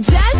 just